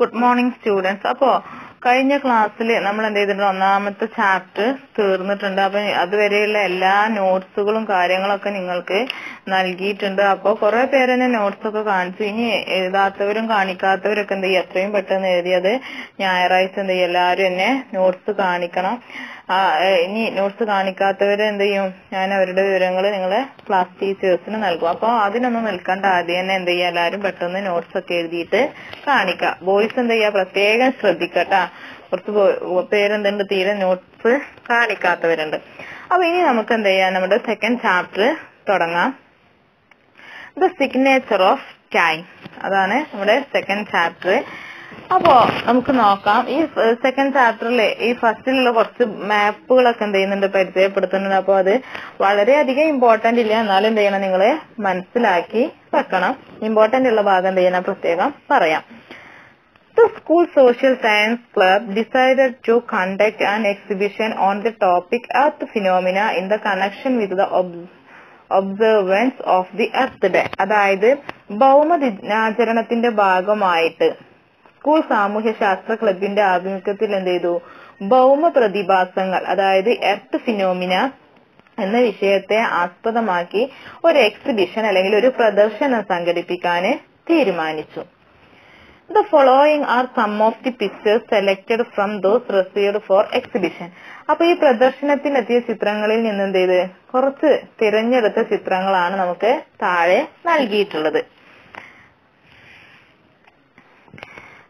Good morning students അപ്പോ കഴിഞ്ഞ ക്ലാസ്സിൽ നമ്മൾ എന്ത് ചെയ്തിട്ടുണ്ട് ഒന്നാമത്തെ ചാപ്റ്റർ തീർന്നിട്ടുണ്ട്. അപ്പൊ അതുവരെയുള്ള എല്ലാ നോട്ട്സുകളും കാര്യങ്ങളൊക്കെ നിങ്ങൾക്ക് നൽകിയിട്ടുണ്ട്. അപ്പൊ കുറെ പേര് തന്നെ നോട്ട്സ് ഒക്കെ കാണിച്ചു. ഇനി എഴുതാത്തവരും കാണിക്കാത്തവരൊക്കെ എന്ത് ചെയ്യും എത്രയും പെട്ടെന്ന് എഴുതിയത് ഞായറാഴ്ച എന്ത് ചെയ്യും എല്ലാവരും എന്നെ നോട്ട്സ് കാണിക്കണം. ആ, ഇനി നോട്ട്സ് കാണിക്കാത്തവര് എന്ത് ചെയ്യും? ഞാൻ അവരുടെ വിവരങ്ങൾ നിങ്ങളെ ക്ലാസ് ടീച്ചേഴ്സിന് നൽകും. അപ്പൊ അതിനൊന്നും നിൽക്കണ്ട. ആദ്യം തന്നെ എന്ത് ചെയ്യുക? എല്ലാവരും പെട്ടെന്ന് നോട്ട്സ് ഒക്കെ എഴുതിയിട്ട് കാണിക്കുക. ബോയ്സ് എന്ത് ചെയ്യുക? പ്രത്യേകം ശ്രദ്ധിക്കട്ടാ കുറച്ച് പേരെന്തുണ്ട്? തീരെ നോട്ട്സ് കാണിക്കാത്തവരുണ്ട്. അപ്പൊ ഇനി നമുക്ക് എന്ത് ചെയ്യാം? നമ്മുടെ സെക്കൻഡ് ചാപ്റ്റർ തുടങ്ങാം. ദ സിഗ്നേച്ചർ ഓഫ് ടൈം അതാണ് നമ്മുടെ സെക്കൻഡ് ചാപ്റ്റർ അപ്പോ നമുക്ക് നോക്കാം. ഈ സെക്കൻഡ് ചാപ്റ്ററിൽ ഈ ഫസ്റ്റിലുള്ള കുറച്ച് മാപ്പുകളൊക്കെ എന്ത് ചെയ്യുന്നുണ്ട് പരിചയപ്പെടുത്തുന്നുണ്ട്. അപ്പൊ അത് വളരെയധികം ഇമ്പോർട്ടന്റ് ഇല്ല. എന്നാലും എന്ത് ചെയ്യണം നിങ്ങൾ മനസ്സിലാക്കി വെക്കണം. ഇമ്പോർട്ടന്റ് ഉള്ള ഭാഗം എന്ത് ചെയ്യണം? പ്രത്യേകം പറയാം. The school social science club decided to conduct an exhibition on the topic Earth phenomena in the connection with the ob- observance of the Earth Day. അതായത് ഭൗമ ദിനാചരണത്തിന്റെ ഭാഗമായിട്ട്. സ്കൂൾ സാമൂഹ്യ ശാസ്ത്ര ക്ലബിന്റെ ആഭിമുഖ്യത്തിൽ എന്ത് ചെയ്തു? ഭൗമ പ്രതിഭാസങ്ങൾ അതായത് എർത്ത് ഫിനോമിന എന്ന വിഷയത്തെ ആസ്പദമാക്കി ഒരു എക്സിബിഷൻ അല്ലെങ്കിൽ ഒരു പ്രദർശനം സംഘടിപ്പിക്കാൻ തീരുമാനിച്ചു. The following are some of the pictures selected from those received for exhibition അപ്പൊ ഈ പ്രദർശനത്തിനെത്തിയ ചിത്രങ്ങളിൽ നിന്ന് എന്ത് ചെയ്ത്? കുറച്ച് തിരഞ്ഞെടുത്ത ചിത്രങ്ങളാണ് നമുക്ക് താഴെ നൽകിയിട്ടുള്ളത്.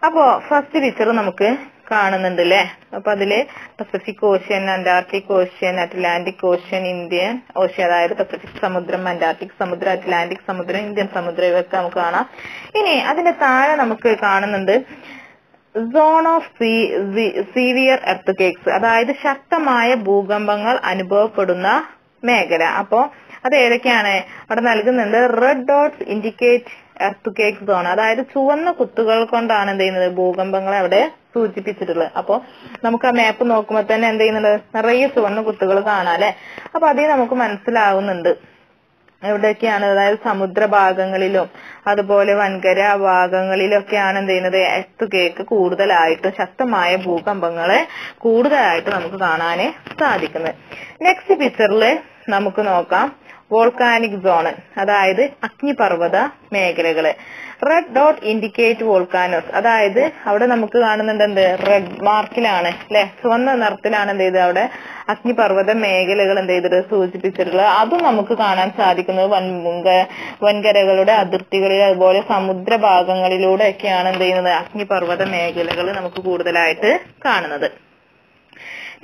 അപ്പോ ഫസ്റ്റ് പിക്ചർ നമുക്ക് കാണുന്നുണ്ട് അല്ലെ അപ്പൊ അതിൽ Pacific Ocean Antarctic Ocean Atlantic Ocean Indian Ocean അതായത് പസഫിക് സമുദ്രം അന്റാർട്ടിക് സമുദ്രം അറ്റ്ലാന്റിക് സമുദ്രം ഇന്ത്യൻ സമുദ്രം ഇവയൊക്കെ നമുക്ക് കാണാം. ഇനി അതിന്റെ താഴെ നമുക്ക് കാണുന്നുണ്ട് zone of severe earthquakes അതായത് ശക്തമായ ഭൂകമ്പങ്ങൾ അനുഭവപ്പെടുന്ന മേഖല. അപ്പോ അത് ഏതൊക്കെയാണ്? അവിടെ നൽകുന്നുണ്ട് red dots indicate earthquake zone അതായത് ചുവന്ന കുത്തുകൾ കൊണ്ടാണ് എന്ത് ചെയ്യുന്നത് ഭൂകമ്പങ്ങളെ അവിടെ സൂചിപ്പിച്ചിട്ടുള്ളത്. അപ്പൊ നമുക്ക് ആ മാപ്പ് നോക്കുമ്പോൾ തന്നെ എന്ത് ചെയ്യുന്നുണ്ട്? നിറയെ ചുവന്ന കുത്തുകൾ കാണാം അല്ലെ? അപ്പൊ അതേ നമുക്ക് മനസ്സിലാവുന്നുണ്ട്. എവിടെയൊക്കെയാണ്? അതായത് സമുദ്ര ഭാഗങ്ങളിലും അതുപോലെ വൻകര ഭാഗങ്ങളിലൊക്കെയാണ് എന്ത് ചെയ്യുന്നത്? എർത്ത് കേക്ക് കൂടുതലായിട്ടും ശക്തമായ ഭൂകമ്പങ്ങളെ കൂടുതലായിട്ട് നമുക്ക് കാണാൻ സാധിക്കുന്നത്. നെക്സ്റ്റ് പിക്ചറിൽ നമുക്ക് നോക്കാം. വോൾക്കാനിക് സോൺ അതായത് അഗ്നിപർവത മേഖലകൾ. റെഡ് ഡോട്ട് ഇൻഡിക്കേറ്റ് വോൾക്കാനോസ് അതായത് അവിടെ നമുക്ക് കാണുന്നുണ്ട് എന്ത്? റെഡ് മാർക്കിലാണ് അല്ലെ? ചുവന്ന നിറത്തിലാണ് എന്ത് ചെയ്തത് അവിടെ? അഗ്നിപർവത മേഖലകൾ എന്ത് ചെയ്തിട്ട് സൂചിപ്പിച്ചിട്ടുള്ളത്. അതും നമുക്ക് കാണാൻ സാധിക്കുന്നത് വൻ വൻകരകളുടെ അതിർത്തികളിൽ അതുപോലെ സമുദ്ര ഭാഗങ്ങളിലൂടെ ഒക്കെയാണ് എന്ത് ചെയ്യുന്നത്? അഗ്നിപർവത മേഖലകൾ നമുക്ക് കൂടുതലായിട്ട് കാണുന്നത്.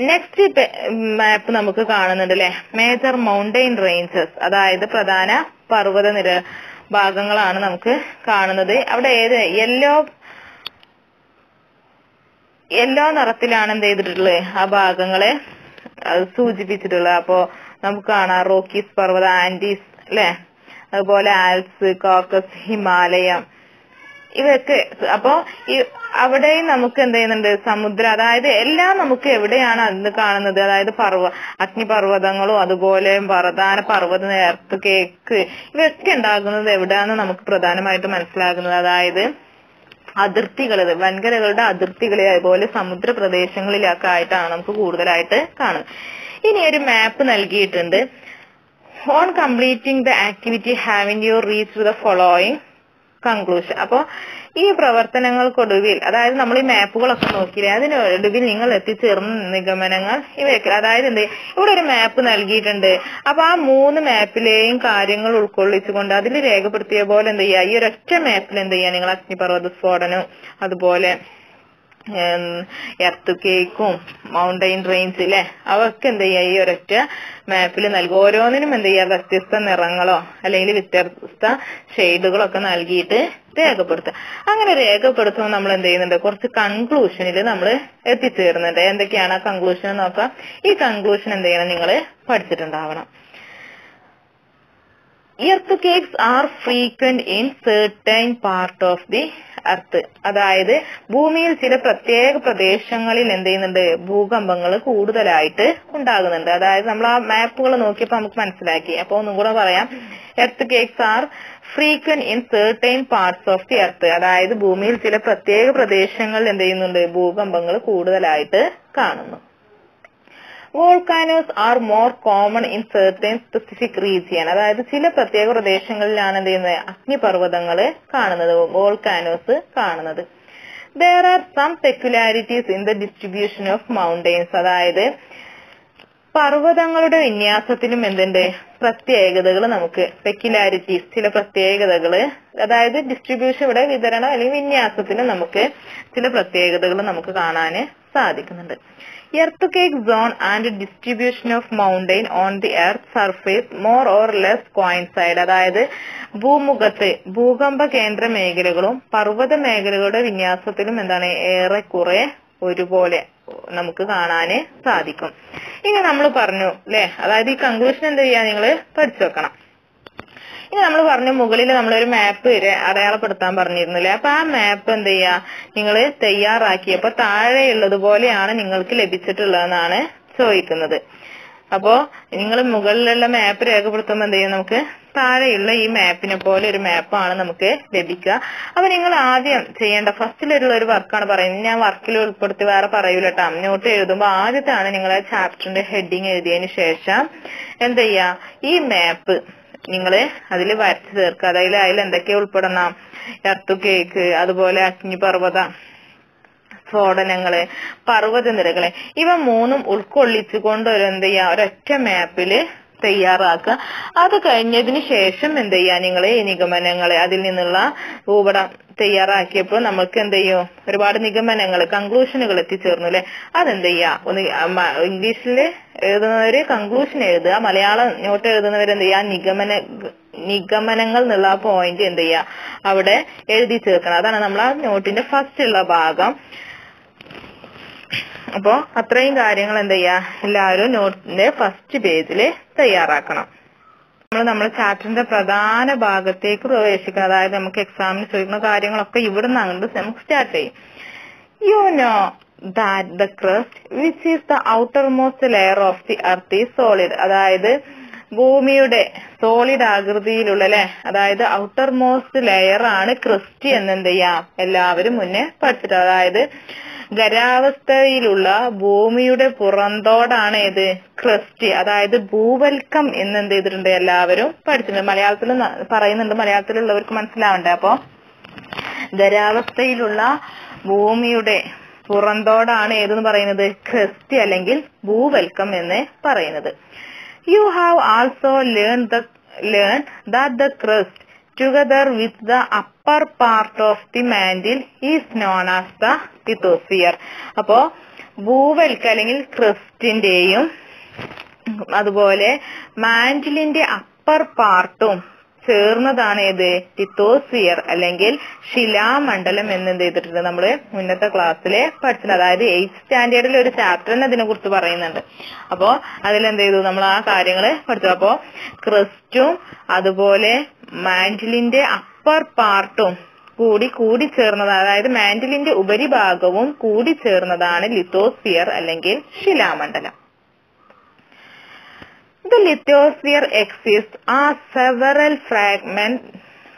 നെക്സ്റ്റ് മാപ്പ് നമുക്ക് കാണുന്നുണ്ട് അല്ലെ മേജർ മൗണ്ടെയിൻ റേഞ്ചസ് അതായത് പ്രധാന പർവത നിര ഭാഗങ്ങളാണ് നമുക്ക് കാണുന്നത്. അവിടെ ഏത്? യെല്ലോ യെല്ലോ നിറത്തിലാണ് എന്ത് ചെയ്തിട്ടുള്ളത്? ആ ഭാഗങ്ങളെ സൂചിപ്പിച്ചിട്ടുള്ളത്. അപ്പോ നമുക്ക് കാണാം. റോക്കീസ് പർവത ആൻഡീസ് അല്ലെ അതുപോലെ ആൽസ് കോക്കസ് ഹിമാലയം ഇവയൊക്കെ അപ്പോ ഈ അവിടെയും നമുക്ക് എന്ത് ചെയ്യുന്നുണ്ട്? സമുദ്രം അതായത് എല്ലാം നമുക്ക് എവിടെയാണ് അന്ന് കാണുന്നത്? അതായത് പർവ അഗ്നിപർവതങ്ങളും അതുപോലെ പ്രധാന പർവത നേർത്ത് കേക്ക് ഇവയൊക്കെ ഉണ്ടാകുന്നത് എവിടെയാണെന്ന് നമുക്ക് പ്രധാനമായിട്ട് മനസ്സിലാകുന്നത്. അതായത് അതിർത്തികൾ വൻകരകളുടെ അതിർത്തികളെ അതുപോലെ സമുദ്ര പ്രദേശങ്ങളിലൊക്കെ ആയിട്ടാണ് നമുക്ക് കൂടുതലായിട്ട് കാണുന്നത്. ഇനി ഒരു മാപ്പ് നൽകിയിട്ടുണ്ട്. On completing the activity having you reach the following conclusion അപ്പോ ഈ പ്രവർത്തനങ്ങൾക്കൊടുവിൽ അതായത് നമ്മൾ ഈ മാപ്പുകളൊക്കെ നോക്കിയില്ലേ അതിനൊടുവിൽ നിങ്ങൾ എത്തിച്ചേർന്ന നിഗമനങ്ങൾ ഇവയൊക്കെ അതായത് എന്ത്? ഇവിടെ ഒരു മാപ്പ് നൽകിയിട്ടുണ്ട്. അപ്പൊ ആ മൂന്ന് മാപ്പിലെയും കാര്യങ്ങൾ ഉൾക്കൊള്ളിച്ചുകൊണ്ട് അതിൽ രേഖപ്പെടുത്തിയ പോലെ എന്ത് ചെയ്യുക? ഈ ഒരൊറ്റ മാപ്പിൽ എന്ത് ചെയ്യുക? നിങ്ങൾ അഗ്നിപർവത സ്ഫോടനവും അതുപോലെ എർത്ത് കേക്കും മൗണ്ടൈൻ റേഞ്ച് അല്ലെ അവർക്ക് എന്ത് ചെയ്യുക ഈ ഒരൊറ്റ മാപ്പിൽ നൽകും. ഓരോന്നിനും എന്ത് ചെയ്യുക വ്യത്യസ്ത നിറങ്ങളോ അല്ലെങ്കിൽ വ്യത്യസ്ത ഷെയ്ഡുകളോ ഒക്കെ നൽകിയിട്ട് രേഖപ്പെടുത്തുക. അങ്ങനെ രേഖപ്പെടുത്തുമ്പോൾ നമ്മൾ എന്ത് ചെയ്യുന്നുണ്ട്? കുറച്ച് കൺക്ലൂഷനിൽ നമ്മൾ എത്തിച്ചേരുന്നുണ്ട്. എന്തൊക്കെയാണ് ആ കൺക്ലൂഷൻ നോക്കാം. ഈ കൺക്ലൂഷൻ എന്ത് ചെയ്യണം? നിങ്ങൾ പഠിച്ചിട്ടുണ്ടാവണം. Earthquakes are frequent in certain part of the earth അതായത് ഭൂമിയിൽ ചില പ്രത്യേക പ്രദേശങ്ങളിൽ എന്ത് ചെയ്യുന്നുണ്ട്? ഭൂകമ്പങ്ങൾ കൂടുതലായിട്ട് ഉണ്ടാകുന്നുണ്ട്. അതായത് നമ്മൾ ആ മാപ്പുകൾ നോക്കിയപ്പോൾ നമുക്ക് മനസ്സിലാക്കി. അപ്പൊ ഒന്നും കൂടെ പറയാം. Earthquakes are frequent in certain parts of the earth അതായത് ഭൂമിയിൽ ചില പ്രത്യേക പ്രദേശങ്ങളിൽ എന്ത് ചെയ്യുന്നുണ്ട്? ഭൂകമ്പങ്ങൾ കൂടുതലായിട്ട് കാണുന്നു. Volcanoes are more common in certain specific region അതായത് ചില പ്രത്യേക പ്രദേശങ്ങളിലാണ് എന്ത് ചെയ്യുന്നത്? അഗ്നിപർവതങ്ങൾ കാണുന്നത്. വോൾക്കാനോസ് കാണുന്നത്. There are some peculiarities in the distribution of mountains അതായത് പർവതങ്ങളുടെ വിന്യാസത്തിലും എന്തുണ്ട്? പ്രത്യേകതകൾ നമുക്ക് പെക്യുലാരിറ്റീസ് ചില പ്രത്യേകതകൾ അതായത് ഡിസ്ട്രിബ്യൂഷൻ ഇവിടെ വിതരണം അല്ലെങ്കിൽ വിന്യാസത്തിലും നമുക്ക് ചില പ്രത്യേകതകൾ നമുക്ക് കാണാൻ സാധിക്കുന്നുണ്ട്. Quake zone and distribution of mountain on the earth surface more or less coincide അതായത് ഭൂമുഖത്ത് ഭൂകമ്പ കേന്ദ്ര മേഖലകളും പർവത മേഖലകളുടെ വിന്യാസത്തിലും എന്താണ് ഏറെക്കുറെ ഒരുപോലെ നമുക്ക് കാണാന് സാധിക്കും. ഇനി നമ്മൾ പറഞ്ഞു അല്ലെ അതായത് ഈ കൺക്ലൂഷൻ എന്ത് ചെയ്യാ? നിങ്ങൾ പഠിച്ചു വെക്കണം. ഇനി നമ്മൾ പറഞ്ഞു മുകളിൽ നമ്മളൊരു മാപ്പ് അടയാളപ്പെടുത്താൻ പറഞ്ഞിരുന്നില്ലേ? അപ്പൊ ആ മാപ്പ് എന്ത് ചെയ്യാ? നിങ്ങൾ തയ്യാറാക്കിയപ്പോ താഴെയുള്ളതുപോലെയാണ് നിങ്ങൾക്ക് ലഭിച്ചിട്ടുള്ളതെന്നാണ് ചോദിക്കുന്നത്. അപ്പോ നിങ്ങൾ മുകളിലുള്ള മാപ്പ് രേഖപ്പെടുത്തുമ്പോൾ എന്ത് ചെയ്യും നമുക്ക്? താഴെയുള്ള ഈ മാപ്പിനെ പോലെ ഒരു മാപ്പാണ് നമുക്ക് ലഭിക്കുക. അപ്പൊ നിങ്ങൾ ആദ്യം ചെയ്യേണ്ട ഫസ്റ്റിലുള്ള ഒരു വർക്കാണ് പറയുന്നത്. ഞാൻ വർക്കിൽ ഉൾപ്പെടുത്തി വേറെ പറയൂല കേട്ടോ നോട്ട് എഴുതുമ്പോൾ ആദ്യത്താണ് നിങ്ങൾ ആ ചാപ്റ്ററിന്റെ ഹെഡിങ് എഴുതിയതിന് ശേഷം എന്ത് ഈ മാപ്പ് നിങ്ങൾ അതിൽ വരച്ചു ചേർക്കുക. അതായത് അതിൽ എന്തൊക്കെ ഉൾപ്പെടണം? എർത്തു കേക്ക് അതുപോലെ അഗ്നിപർവത സ്ഫോടനങ്ങൾ പർവതനിരകൾ. ഇവ മൂന്നും ഉൾക്കൊള്ളിച്ചുകൊണ്ട് ഒരു എന്ത് ചെയ്യുക ഒരൊറ്റ മാപ്പിൽ തയ്യാറാക്കുക. അത് കഴിഞ്ഞതിന് ശേഷം എന്ത് ചെയ്യാ നിങ്ങൾ ഈ നിഗമനങ്ങളെ അതിൽ നിന്നുള്ള ഭൂപടം തയ്യാറാക്കിയപ്പോൾ നമുക്ക് എന്ത് ചെയ്യും? ഒരുപാട് നിഗമനങ്ങൾ കൺക്ലൂഷനുകൾ എത്തിച്ചേർന്നു അല്ലെ? അതെന്ത് ചെയ്യാ? ഒന്ന് ഇംഗ്ലീഷിൽ എഴുതുന്നവര് കൺക്ലൂഷൻ എഴുതുക മലയാളം നോട്ട് എഴുതുന്നവർ എന്ത് ചെയ്യാ? നിഗമന നിഗമനങ്ങൾ എന്നുള്ള പോയിന്റ് എന്ത് ചെയ്യാ? അവിടെ എഴുതി ചേർക്കണം. അതാണ് നമ്മൾ ആ നോട്ടിന്റെ ഫസ്റ്റ് ഉള്ള ഭാഗം. അപ്പോ അത്രയും കാര്യങ്ങൾ എന്ത് ചെയ്യാ? എല്ലാവരും നോട്ടിന്റെ ഫസ്റ്റ് പേജിൽ തയ്യാറാക്കണം. നമ്മൾ നമ്മുടെ ചാപ്റ്ററിന്റെ പ്രധാന ഭാഗത്തേക്ക് പ്രവേശിക്കണം. അതായത് നമുക്ക് എക്സാമിന് ചോദിക്കുന്ന കാര്യങ്ങളൊക്കെ ഇവിടെ നിന്ന് അങ്ങോട്ട് നമുക്ക് സ്റ്റാർട്ട് ചെയ്യും. You know that the crust which is the outermost layer of the earth is solid അതായത് ഭൂമിയുടെ സോളിഡ് ആകൃതിയിലുള്ള അല്ലെ? അതായത് ഔട്ടർ മോസ്റ്റ് ലെയർ ആണ് ക്രിസ്റ്റി എന്നെന്ത് ചെയ്യാം? എല്ലാവരും മുന്നേ പഠിച്ചിട്ട്. അതായത് ഖരാവസ്ഥയിലുള്ള ഭൂമിയുടെ പുറന്തോടാണ് ഏത് ക്രസ്റ്റ്. അതായത് ഭൂവൽക്കം എന്ന് എന്ത് ചെയ്തിട്ടുണ്ട് എല്ലാവരും പഠിച്ചിട്ടുണ്ട്. മലയാളത്തിൽ പറയുന്നുണ്ട്. മലയാളത്തിലുള്ളവർക്ക് മനസ്സിലാവണ്ടേ? അപ്പോ ഖരാവസ്ഥയിലുള്ള ഭൂമിയുടെ പുറന്തോടാണ് ഏതെന്ന് പറയുന്നത്? ക്രസ്റ്റ് അല്ലെങ്കിൽ ഭൂവൽക്കം എന്ന് പറയുന്നത്. You have also learn the learn that the crust together with the upper part of the mantle is known as the lithosphere അപ്പോ ഭൂവൽക്ക് അല്ലെങ്കിൽ ക്രിസ്റ്റിന്റെയും അതുപോലെ മാൻഡിലിന്റെ അപ്പർ പാർട്ടും ചേർന്നതാണ് ഏത്? ടിത്തോസിയർ അല്ലെങ്കിൽ ശിലാമണ്ഡലം എന്ന് എന്ത് ചെയ്തിട്ടുണ്ട് നമ്മൾ മുന്നത്തെ ക്ലാസ്സിലെ പഠിച്ചത് അതായത് എയ്ത്ത് സ്റ്റാൻഡേർഡിൽ ഒരു ചാപ്റ്ററിന് അതിനെ കുറിച്ച് പറയുന്നുണ്ട്. അപ്പോ അതിലെന്ത് ചെയ്തു? നമ്മൾ ആ കാര്യങ്ങൾ പഠിച്ചു. അപ്പോ ക്രിസ്റ്റും അതുപോലെ മാൻഡലിന്റെ അപ്പർ പാർട്ടും കൂടി കൂടി ചേർന്നതാണ് അതായത് മാൻഡലിന്റെ ഉപരിഭാഗവും കൂടി ചേർന്നതാണ് ലിത്തോസ്ഫിയർ അല്ലെങ്കിൽ ശിലാമണ്ഡലം. The lithosphere exist as several fragment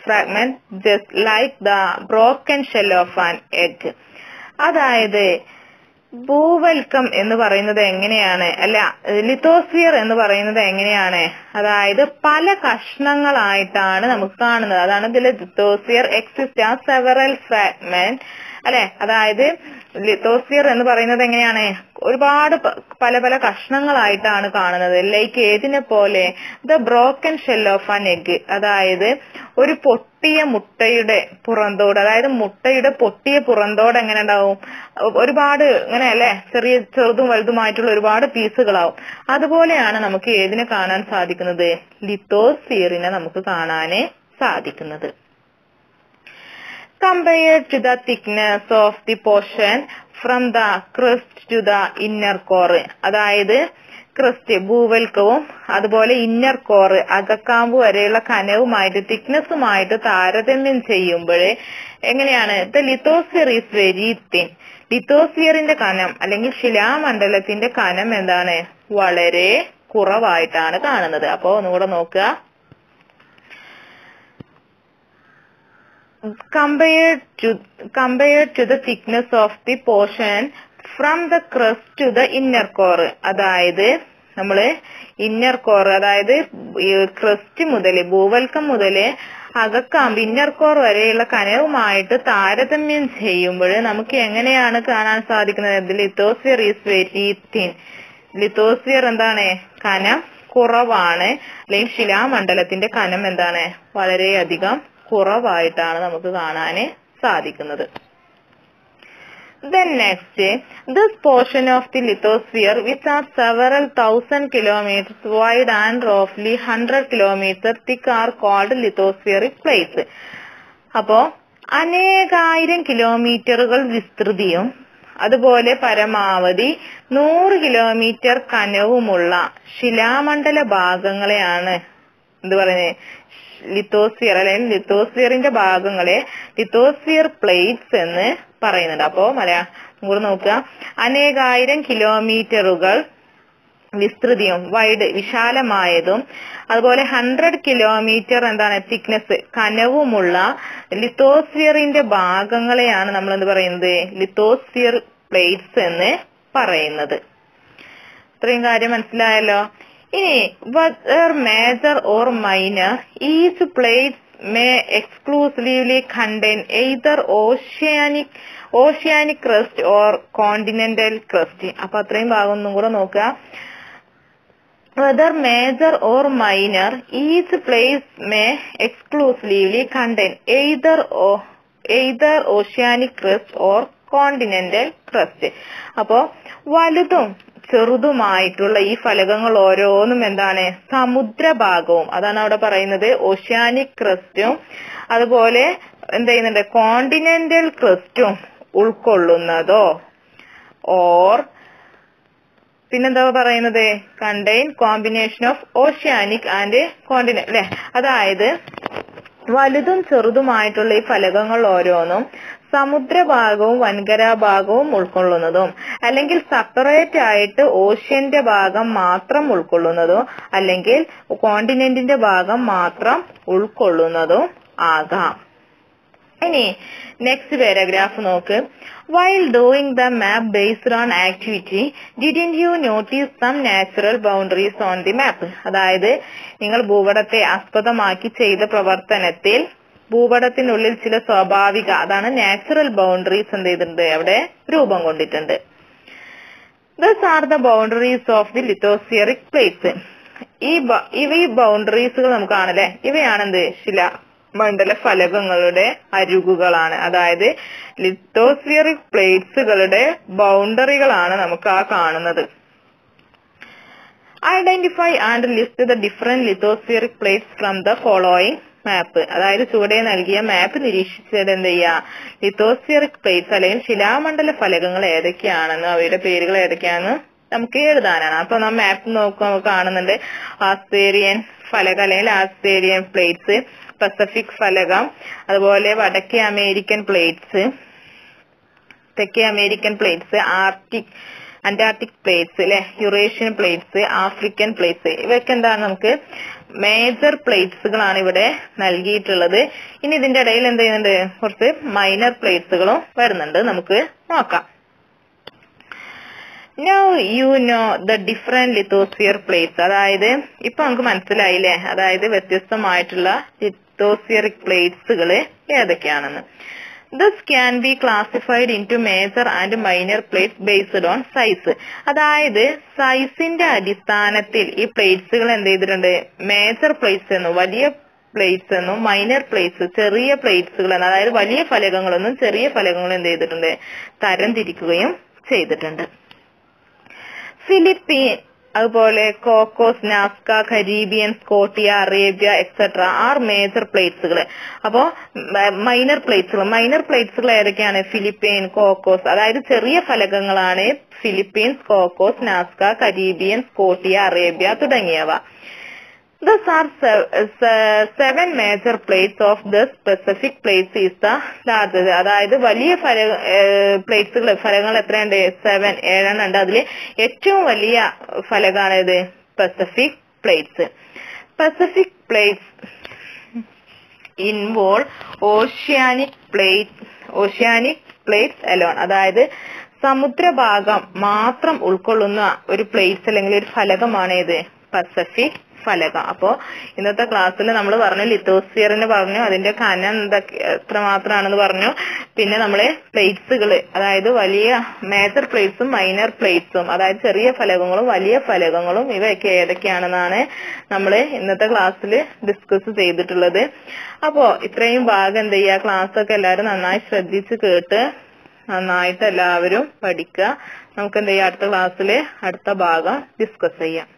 fragment just like the broken shell of an egg അതായത് ഭൂവൽക്കം എന്ന് പറയുന്നത് എങ്ങനെയാണ്? അല്ല ലിത്തോസ്ഫിയർ എന്ന് പറയുന്നത് എങ്ങനെയാണ്? അതായത് പല കഷ്ണങ്ങളായിട്ടാണ് നമുക്ക് കാണുന്നത്. അതാണ് ഇതിൽ lithosphere. Exist as several fragment അല്ലെ? അതായത് ലിത്തോസ്ഫിയർ എന്ന് പറയുന്നത് എങ്ങനെയാണ്? ഒരുപാട് പല പല കഷ്ണങ്ങളായിട്ടാണ് കാണുന്നത്. ലൈക്ക് ഏതിനെ പോലെ the broken shell of an egg അതായത് ഒരു പൊട്ടിയ മുട്ടയുടെ പുറന്തോട് അതായത് മുട്ടയുടെ പൊട്ടിയ പുറന്തോട് എങ്ങനെ ഉണ്ടാവും? ഒരുപാട് ഇങ്ങനെ അല്ലെ? ചെറിയ ചെറുതും വലുതുമായിട്ടുള്ള ഒരുപാട് പീസുകളാവും. അതുപോലെയാണ് നമുക്ക് ഏതിനെ കാണാൻ സാധിക്കുന്നത്? ലിത്തോസ്ഫിയറിനെ നമുക്ക് കാണാനേ സാധിക്കുന്നത്. Compared to the thickness of the portion from the crust to the inner core. അതായത് ക്രിസ്റ്റ് ഭൂവൽക്കവും അതുപോലെ ഇന്നർ കോറ് അകക്കാമ്പ് വരെയുള്ള കനവുമായിട്ട് തിക്നെസ്സുമായിട്ട് താരതമ്യം ചെയ്യുമ്പോൾ എങ്ങനെയാണ്? The lithosphere is very thin ലിത്തോസ്ഫിയറിന്റെ കനം അല്ലെങ്കിൽ ശിലാമണ്ഡലത്തിന്റെ കനം എന്താണ്? വളരെ കുറവായിട്ടാണ് കാണുന്നത്. അപ്പോ ഒന്നുകൂടെ നോക്കുക. Compared to compared to the thickness of the portion from the crust to the inner core. അതായത് നമ്മൾ ഇന്നർ കോർ അതായത് ക്രസ്റ്റ് മുതൽ ഭൂവൽക്കം മുതൽ അകക്കാമ്പ് ഇന്നർ കോർ വരെയുള്ള കനവുമായിട്ട് താരതമ്യം ചെയ്യുമ്പോൾ നമുക്ക് എങ്ങനെയാണ് കാണാൻ സാധിക്കുന്നത്? Lithosphere is very thin lithosphere എന്താണ്? കനം കുറവാണ്. അല്ലെങ്കിൽ ശിലാമണ്ഡലത്തിന്റെ കനം എന്താണ്? വളരെയധികം കുറവായിട്ടാണ് നമുക്ക് കാണാൻ സാധിക്കുന്നത്. Then next this portion of the lithosphere which are several thousand kilometre wide and റോഫ്ലി hundred kilometre thick are called lithospheric plates അപ്പോ അനേകായിരം കിലോമീറ്ററുകൾ വിസ്തൃതിയും അതുപോലെ പരമാവധി നൂറ് കിലോമീറ്റർ കനവുമുള്ള ശിലാമണ്ഡല ഭാഗങ്ങളെയാണ് എന്ത് പറയുന്നത് ലിത്തോസ്ഫിയർ അല്ലെങ്കിൽ ലിത്തോസ്ഫിയറിന്റെ ഭാഗങ്ങളെ ലിത്തോസ്ഫിയർ പ്ലേറ്റ്സ് എന്ന് പറയുന്നുണ്ട്. അപ്പോ മലയാളം കൂടെ നോക്കുക. അനേകായിരം കിലോമീറ്ററുകൾ വിസ്തൃതിയും വൈഡ് വിശാലമായതും അതുപോലെ ഹൺഡ്രഡ് കിലോമീറ്റർ എന്താണ് തിക്നെസ് കനവുമുള്ള ലിത്തോസ്ഫിയറിന്റെ ഭാഗങ്ങളെയാണ് നമ്മൾ എന്ത് പറയുന്നത്? ലിത്തോസ്ഫിയർ പ്ലേറ്റ്സ് എന്ന് പറയുന്നത്. ഇത്രയും കാര്യം മനസ്സിലായല്ലോ? ഇനി whether major or minor each plates may exclusively contain either oceanic oceanic crust or continental crust അപ്പൊ അത്രയും ഭാഗം ഒന്നും കൂടെ നോക്കുക. Whether major or minor each plates exclusively contain either o either oceanic crust or continental crust. അപ്പോ വലുതും ചെറുതുമായിട്ടുള്ള ഈ ഫലകങ്ങൾ ഓരോന്നും എന്താണ്? സമുദ്രഭാഗവും. അതാണ് അവിടെ പറയുന്നത്. ഓഷ്യാനിക് ക്രസ്റ്റും അതുപോലെ എന്ത് ചെയ്യുന്നുണ്ട്? കോണ്ടിനെന്റൽ ക്രസ്റ്റും ഉൾക്കൊള്ളുന്നതോ? ഓർ പിന്നെന്താ പറയുന്നത്? Contain combination of oceanic and continental അല്ലെ? അതായത് വലുതും ചെറുതുമായിട്ടുള്ള ഈ ഫലകങ്ങൾ ഓരോന്നും സമുദ്രഭാഗവും വൻകര ഭാഗവും ഉൾക്കൊള്ളുന്നതും അല്ലെങ്കിൽ സെപ്പറേറ്റ് ആയിട്ട് ഓഷ്യന്റെ ഭാഗം മാത്രം ഉൾക്കൊള്ളുന്നതും അല്ലെങ്കിൽ കോണ്ടിനെന്റിന്റെ ഭാഗം മാത്രം ഉൾക്കൊള്ളുന്നതും ആകാം. ഇനി നെക്സ്റ്റ് പാരഗ്രാഫ് നോക്ക്. While doing the map based on activity didn't you notice some natural boundaries on the map അതായത് നിങ്ങൾ ഭൂപടത്തെ ആസ്പദമാക്കി ചെയ്ത പ്രവർത്തനത്തിൽ ഭൂപടത്തിനുള്ളിൽ ചില സ്വാഭാവിക അതാണ് നാച്ചുറൽ ബൗണ്ടറീസ് എന്ത് ചെയ്തിട്ടുണ്ട്? അവിടെ രൂപം കൊണ്ടിട്ടുണ്ട്. Those are the boundaries of the lithospheric plates ഈ ഇവ ഈ ബൗണ്ടറീസുകൾ നമുക്ക് കാണല്ലേ ഇവയാണ് എന്ത്? ശില മണ്ഡല ഫലകങ്ങളുടെ അരുകുകളാണ്. അതായത് ലിത്തോസിയറിക് പ്ലേറ്റ്സുകളുടെ ബൗണ്ടറികളാണ് നമുക്ക് ആ കാണുന്നത്. Identify and list the different lithospheric plates from the following map അതായത് ചുവടെ നൽകിയ മാപ്പ് നിരീക്ഷിച്ചത് എന്ത് ചെയ്യുക ലിത്തോസ്ഫിയറിക് പ്ലേറ്റ്സ് അല്ലെങ്കിൽ ശിലാമണ്ഡല ഫലകങ്ങൾ ഏതൊക്കെയാണെന്ന് അവയുടെ പേരുകൾ ഏതൊക്കെയാണെന്ന് നമുക്ക് എഴുതാനാണ്. അപ്പൊ നമ്മൾ മാപ്പ് നോക്കുമ്പോൾ നമുക്ക് കാണുന്നുണ്ട്. ആസ്തേരിയൻ ഫലകം അല്ലെങ്കിൽ ആസ്തേരിയൻ പ്ലേറ്റ്സ് പസഫിക് ഫലകം അതുപോലെ വടക്കേ അമേരിക്കൻ പ്ലേറ്റ്സ് തെക്കേ American plates Arctic Antarctic plates അല്ലെ? യുറേഷ്യൻ പ്ലേറ്റ്സ് ആഫ്രിക്കൻ പ്ലേറ്റ്സ് ഇവയൊക്കെ എന്താണ് നമുക്ക് മേജർ പ്ലേറ്റ്സുകളാണ് ഇവിടെ നൽകിയിട്ടുള്ളത്. ഇനി ഇതിന്റെ ഇടയിൽ എന്ത് ചെയ്യുന്നുണ്ട്? കുറച്ച് മൈനർ പ്ലേറ്റ്സുകളും വരുന്നുണ്ട്. നമുക്ക് നോക്കാം. Know you know the different lithosphere plates അതായത് ഇപ്പൊ നമുക്ക് മനസ്സിലായില്ലേ? അതായത് വ്യത്യസ്തമായിട്ടുള്ള ലിത്തോസ്ഫിയറിക് പ്ലേറ്റ്സുകൾ ഏതൊക്കെയാണെന്ന്. This can be classified into major and minor plates based on size അതായത് സൈസിന്റെ അടിസ്ഥാനത്തിൽ ഈ പ്ലേറ്റ്സുകൾ എന്ത് ചെയ്തിട്ടുണ്ട്? മേജർ പ്ലേറ്റ്സ് എന്നും വലിയ പ്ലേറ്റ്സ് എന്നും മൈനർ പ്ലേറ്റ്സ് ചെറിയ പ്ലേറ്റ്സുകൾ എന്നും അതായത് വലിയ ഫലകങ്ങളൊന്നും ചെറിയ ഫലകങ്ങളും എന്ത് ചെയ്തിട്ടുണ്ട്? തരംതിരിക്കുകയും ചെയ്തിട്ടുണ്ട്. ഫിലിപ്പീൻ അതുപോലെ Cocos Nazca Caribbean Scotia Arabia etcetera are major പ്ലേറ്റ്സുകൾ അപ്പോ മൈനർ പ്ലേറ്റ്സുകൾ മൈനർ പ്ലേറ്റ്സുകൾ ഏതൊക്കെയാണ്? ഫിലിപ്പീൻ കോക്കോസ് അതായത് ചെറിയ ഫലകങ്ങളാണ് Philippines Cocos Nazca Caribbean Scotia Arabia തുടങ്ങിയവ. Thus are seven major plates of the specific plates is the largest. അതായത് വലിയ ഫല പ്ലേറ്റ്സുകൾ ഫലങ്ങൾ എത്രയുണ്ട്? സെവൻ ഏഴെണ്ണം ഉണ്ട്. അതിൽ ഏറ്റവും വലിയ ഫലകാണ് ഇത് Pacific plates specific plates involve oceanic plate oceanic plates alone അതായത് സമുദ്രഭാഗം മാത്രം ഉൾക്കൊള്ളുന്ന ഒരു പ്ലേറ്റ്സ് അല്ലെങ്കിൽ ഒരു ഫലകമാണ് ഇത് പസഫിക് ഫലകം. അപ്പോ ഇന്നത്തെ ക്ലാസ്സിൽ നമ്മൾ പറഞ്ഞു ലിത്തോസ്ഫിയറിന് പറഞ്ഞു അതിന്റെ കനം എന്തൊക്കെ എത്രമാത്രമാണെന്ന് പറഞ്ഞു. പിന്നെ നമ്മൾ പ്ലേറ്റ്സുകൾ അതായത് വലിയ മേജർ പ്ലേറ്റ്സും മൈനർ പ്ലേറ്റ്സും അതായത് ചെറിയ ഫലകങ്ങളും വലിയ ഫലകങ്ങളും ഇവയൊക്കെ ഏതൊക്കെയാണെന്നാണ് നമ്മൾ ഇന്നത്തെ ക്ലാസ്സിൽ ഡിസ്കസ് ചെയ്തിട്ടുള്ളത്. അപ്പോ ഇത്രയും ഭാഗം എന്ത് ചെയ്യുക? ക്ലാസ് ഒക്കെ എല്ലാവരും നന്നായി ശ്രദ്ധിച്ച് കേട്ട് നന്നായിട്ട് എല്ലാവരും പഠിക്കുക. നമുക്ക് എന്ത് ചെയ്യാം? അടുത്ത ക്ലാസ്സിൽ അടുത്ത ഭാഗം ഡിസ്കസ് ചെയ്യാം.